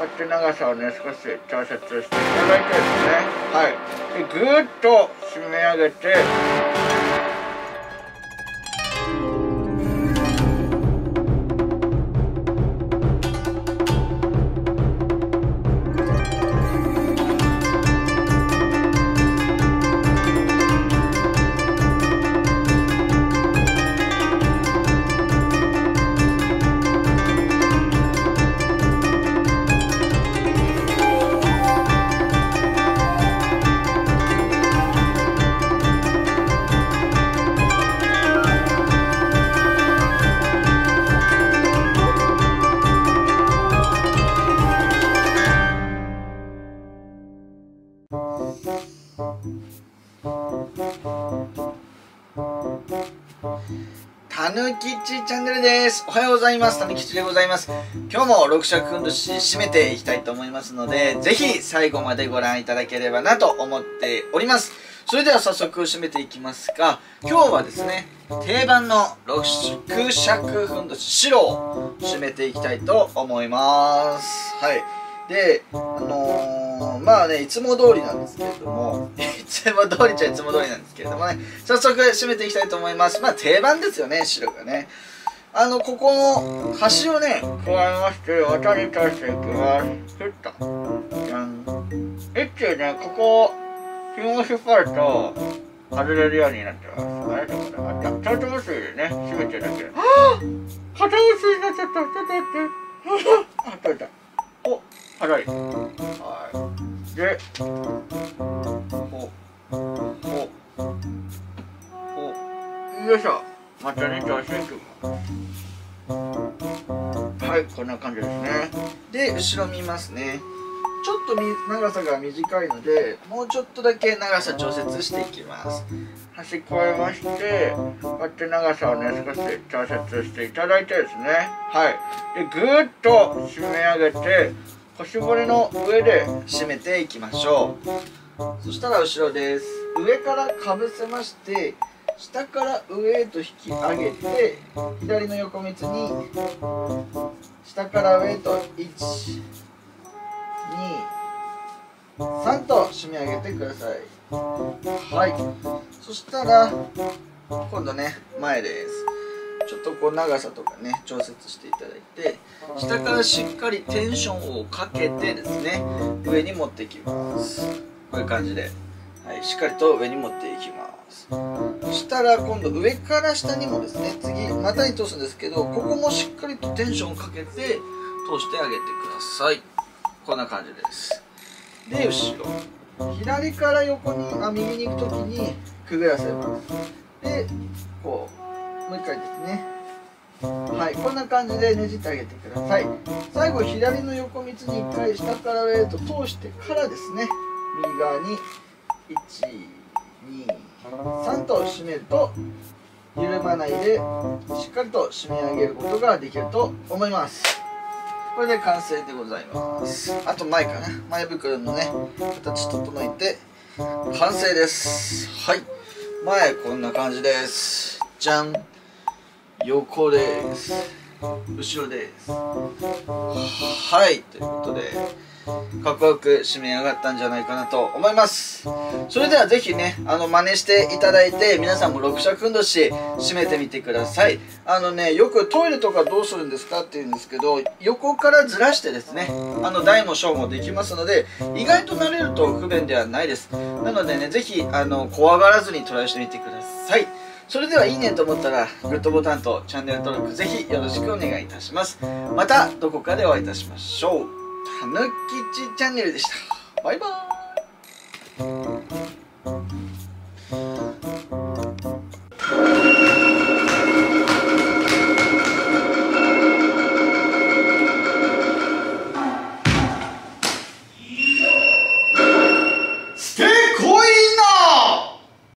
こうやって長さをね少し調節していただいてですね。はい。でぐーっと締め上げてたぬきちチャンネルです。おはようございます。たぬきちでございます。今日も六尺ふんどし締めていきたいと思いますので、ぜひ最後までご覧いただければなと思っております。それでは早速締めていきますが、今日はですね、定番の六尺ふんどし白を締めていきたいと思います。はい。で、あのー、まあね、いつも通りなんですけれども、いつも通りっちゃいつも通りなんですけれどもね、早速締めていきたいと思います。まあ定番ですよね、白がね。あの、ここの端をね、加えまして、綿に足していきます。ふっと。じゃん。えってね、ここ、紐を引っ張ると、外れるようになってます。あれどこだあった。ちゃんと結びでね、締めてるだけで。はぁ片結びになっちゃった。ちょっと待って。あ、取れた。お、早い。はい。で、こう、こう、こう、よいしょ。またね、出していく。はい、こんな感じですね。で、後ろ見ますね。ちょっと長さが短いので、もうちょっとだけ長さ調節していきます。端っこえまして、こうやって長さをね、少し調節していただいてですね。はい。で、ぐーっと締め上げて、腰骨の上で締めていきましょう。そしたら後ろです。上からかぶせまして下から上へと引き上げて左の横三つに下から上へと123と締め上げてください。はい。そしたら今度ね前です。ちょっとこう長さとかね調節していただいて下からしっかりテンションをかけてですね上に持っていきます。こういう感じで、はい、しっかりと上に持っていきます。そしたら今度上から下にもですね次股に通すんですけどここもしっかりとテンションをかけて通してあげてください。こんな感じです。で後ろ。左から横にあ右に行く時にくぐらせます。でこうもう一回ですね。はいこんな感じでねじってあげてください。最後左の横三つに1回下から上へと通してからですね。右側に123と締めると緩まないでしっかりと締め上げることができると思います。これで完成でございます。あと前かな。前袋のね形整えて完成です。はい。前こんな感じです。じゃん。横です。後ろです。はい。ということでかっこよく締め上がったんじゃないかなと思います。それではぜひねあの真似していただいて皆さんも六尺ふんどし締めてみてください。あのねよくトイレとかどうするんですかって言うんですけど横からずらしてですねあの大も小もできますので意外と慣れると不便ではないです。なのでねぜひあの怖がらずにトライしてみてください。それではいいねと思ったらグッドボタンとチャンネル登録ぜひよろしくお願いいたします。またどこかでお会いいたしましょう。たぬきちチャンネルでした。バイバーイ。